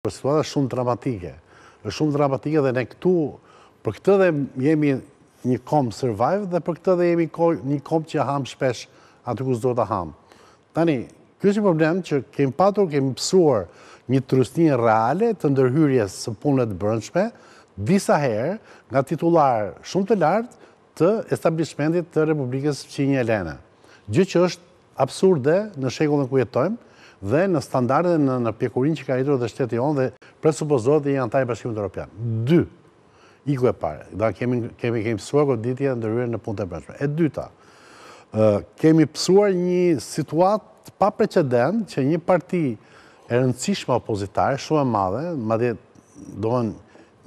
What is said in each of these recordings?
Por situata është shumë dramatike. Është shumë dramatike dhe ne këtu për këtë dhe jemi një komb servil dhe për këtë dhe jemi një komb që hamë shpesh aty ku s'duhet të hamë. Tani, kjo është një problem që kemi patur, kemi pësuar një trysni reale të ndërhyrjes në punët e brendshme, disa herë nga titullarë shumë të lartë, të establishmentit të Republikës fqinje helene, gjë që është absurde në shekullin ku jetojmë dhe në standardet dhe në pjekurinë që ka arritur edhe shteti jonë dhe presupozohet të jetë anëtare e Bashkimit Europian. Dy, iku e para, pra kemi, kemi, kemi pësuar goditje dhe ndërhyrje në punët e brendshme. E dyta, kemi pësuar një situatë pa precedent që një parti e rëndësishme opozitare, shumë e madhe, madje, do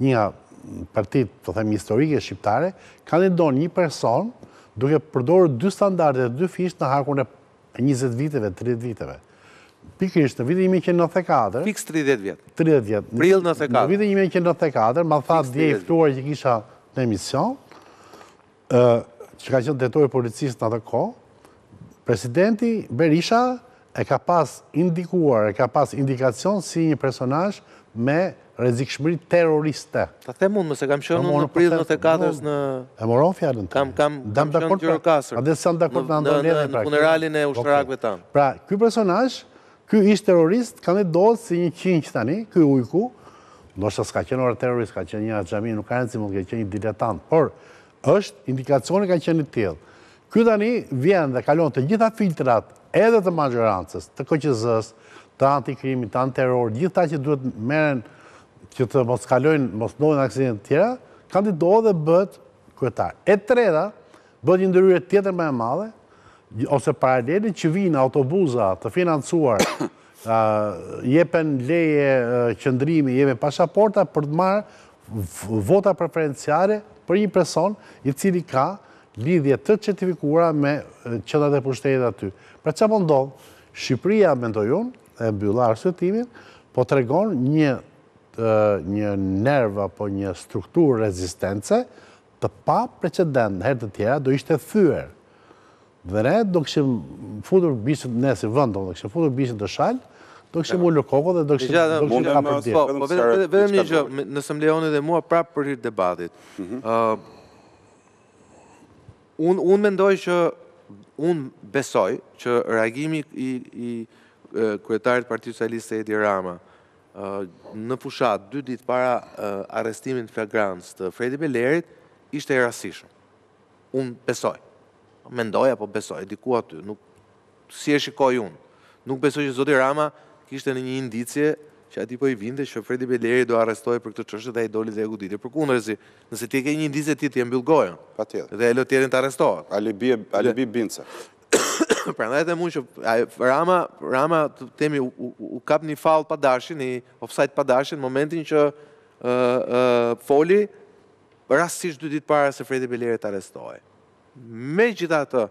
Një nga partitë, të themi historike shqiptare, kandidon një person duke përdorur dy standarde të dyfishta në harkun e njëzet viteve, tridhjetë viteve. Pikërisht në vitin një mijë e nëqind e nëntëdhjetë e katër, Fiks tridhjetë vjet. Tridhjetë vjet. Prill nëntëdhjetë e katër. Në vitin një mijë e nëqind e nëntëdhjetë e katër, ma tha dje i ftuari që kisha në emision, që ka qenë drejtor i policisë në atë kohë, presidenti Berisha e ka pas indikuar, e ka pas indikacion si një personazh me rrezikshmëri terroriste. Ta them unë, pse kam qenë në prill nëntëdhjetë e katër në... E more fjalën ti. Kam, kam, kam qenë në Gjirokastër. A dhe se jam dakord në ndonjë edhe pra. Në funeralin e po, ushtarakëve tanë. Pra, ky personazh, Ky ish terrorist kandidohet si një qingj tani, ky ujku, ndoshta s'ka qenë ore terrorist, ka qenë një axhami, nuk ka rëndësi, mund të ketë qenë një diletant, por është indikacioni ka qenë i tillë. Ky tani vjen dhe kalon të gjitha filtrat edhe të maxhorancës, të KQZ-së, të antikrimit, të antiterrorit, gjithë ata që duhet merren që të mos kalojnë, mos ndodhin aksidente të tjera, kandidohet dhe bëhet kryetar. E treta, Bëhet një ndërhyrje tjetër më e madhe, ose paralele, që vijnë autobuza të financuar, jepen leje qëndrimi, jepen pasaporta për të marrë vota preferenciale për një person i cili ka lidhje të certifikuara me qendrat e pushtetit aty. Pra ça po ndodh, Shqipëria, mendoj unë, e mbylla arsyetimin, po tregon një nerv apo një strukturë rezistence, të pa precedent, herë të tjera do ishte thyer dhe ne do kishim futur bishtin ne si vend do kishim futur bishtin ndër shalë do kishim ulur kokën dhe do kishim do kishim kapërdirë. Po, vetëm një gjë, nëse më lejoni dhe mua prapë për hir të debatit. Mhm. Ë Unë unë mendoj që unë besoj që reagimi i i kryetarit të Partisë Socialiste Edi Rama në fushatë dy ditë para arrestimit flagrant të Fredi Belerit, ishte e rastësishme. Unë besoj, mendoj apo besoj, diku aty, nuk si e shikoj unë. Nuk besoj që Zoti Rama kishte ndonjë indicie që atij po i vinte që Fredi Beleri do arrestohej për këtë çështje dhe i doli dhe e goditi. Përkundrazi, nëse ti e ke një indicie ti ti e mbyll gojën. Patjetër. Dhe e lë tjetrin të arrestohet. Alibi, alibi bindëse. Prandaj them unë që Rama, Rama të themi u, u, u kap një faull pa dashje, një offside pa dashje, momentin që uh, uh, foli, rastësisht dy ditë para se Fredi Beleri të arrestohej. Megjithatë,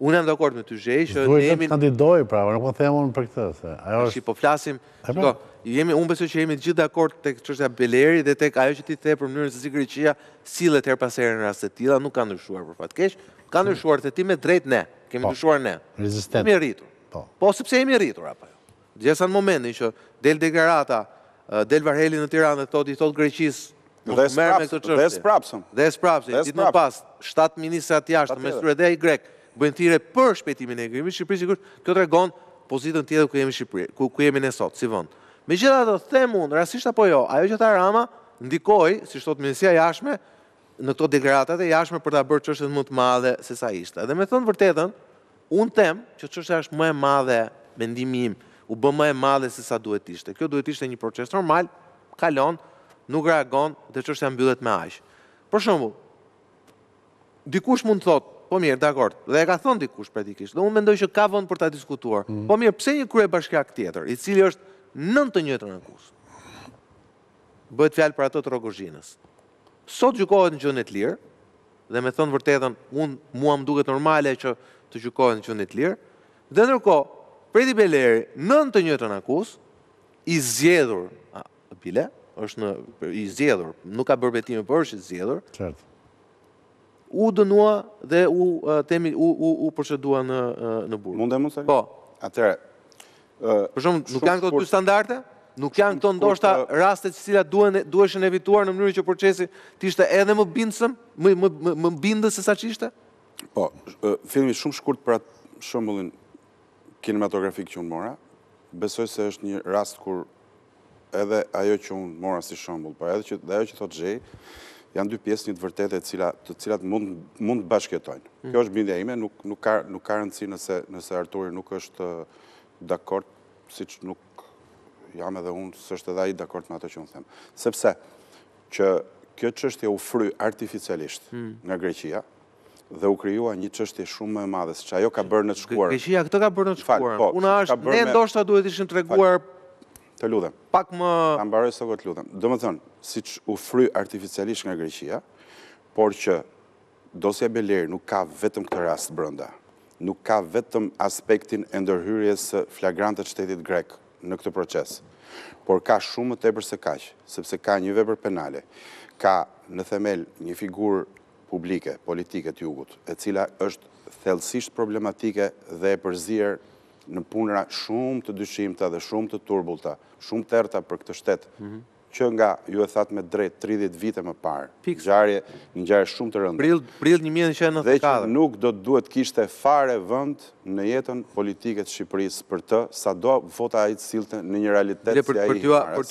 unë jam dakord me ty Zheji, që ne jemi... Duhet të kandidojë, pra, nuk po them unë për këtë, se... Ajo është... po flasim, pra? shiko, jemi, unë besoj që jemi gjithë dakord te çështja Beleri dhe tek ajo që ti the për mënyrën se si Greqia sillet herë pas here në raste të tilla, nuk ka ndryshuar për fat të keq, Ka ndryshuar te ti me drejtë ne. Kemi ndryshuar ne. Rezistent. Jemi rritur. Po. Po sepse jemi rritur apo jo. Gjersa në momentin që del deklarata, del Varheli në Tiranë dhe thotë i thotë Greqisë mos u merr me këtë çështje. Dhe zmbrapsen. Dhe zmbrapsen. Një ditë më pas, shtatë ministra të jashtëm, mes tyre dhe ai grek, bëjnë thirrje për shpejtimin e integrimit në Shqipëri, sigurisht kjo tregon pozitën tjetër ku jemi Shqipëri, ku ku jemi ne sot si vend. Megjithatë, them unë, rastësisht apo jo, ajo që tha Rama ndikoi, siç thotë Ministria e Jashtme, në këto deklaratat e jashtme për ta bërë çështjen më të madhe se sa ishte. Dhe me thënë të vërtetën, unë them që çështja është më e madhe, mendimi im, u bë më e madhe se sa duhet të ishte. Kjo duhet të ishte një proces normal, kalon, nuk reagon dhe çështja mbyllet me aq. Për shembull, dikush mund të thotë, po mirë, dakord, dhe e ka thënë dikush praktikisht, dhe unë mendoj që ka vend për ta diskutuar. Mm. Po mirë, pse një kryebashkiak tjetër, i cili është nën të njëjtën akuzë? Bëhet fjalë për atë të Rrogozhinës. Sot gjykohet në gjendje të lirë, dhe me thënë të vërtetën, unë mua më duket normale që të gjykohet në gjendje të lirë, dhe ndërkohë, Fredi Beleri nën të njëjtën akuzë, i zgjedhur, bile, është në i zgjedhur, nuk ka bërë betimin, por është i zgjedhur. Qartë. U dënua dhe u themi u u u procedua në në burg. Mund të mos Po. Atëherë. Për shembull, nuk janë këto dy standarde? Nuk janë këto ndoshta raste të cilat duhen duheshin evituar në mënyrë që procesi të ishte edhe më bindshëm, më më më, më bindës se sa ç'ishte? Po, fillimisht shumë shkurt për atë shembullin kinematografik që unë mora, besoj se është një rast kur edhe ajo që unë mora si shembull, por edhe që dhe ajo që thotë Zheji, janë dy pjesë të një të vërtete e cila, të cilat mund, mund të bashkëjetojnë. Mm. Kjo është bindja ime, nuk, nuk, ka, nuk ka rëndësi nëse, nëse Arturi nuk është dakord, siç nuk jam edhe unë, s'është edhe ai dakord me ato që unë them. Sepse, që kjo çështje u fry artificialisht mm. nga Greqia, dhe u krijua një çështje shumë më e madhe, siç ajo ka bërë në të shkuarën. Greqia këtë ka bërë në të shkuarën. Po, Puna është, ne ndoshta duhet ishim treguar Të lutem. Pak më... Ta mbaroj se të lutem. Domethënë, siç u fry artificialisht nga Greqia, por që dosja Beleri nuk ka vetëm këtë rast brenda, nuk ka vetëm aspektin e ndërhyrjes flagrante të shtetit grek në këtë proces, por ka shumë më tepër se kaq, sepse ka një vepër penale, ka në themel një figurë publike politike të Jugut, e cila është thellësisht problematike dhe e përzier në punëra shumë të dyshimta dhe shumë të turbullta, shumë të errëta për këtë shtet, që nga, ju e thatë me të drejtë, tridhjetë vite më parë, ngjarje, një ngjarje shumë të rëndë, Prill, prill një mijë e nëntëqind e nëntëdhjetë e katër. dhe që nuk do të duhej të kishte fare vend në jetën politike të Shqipërisë për të, sado vota ai të sillte në një realitet si ai i Himarës.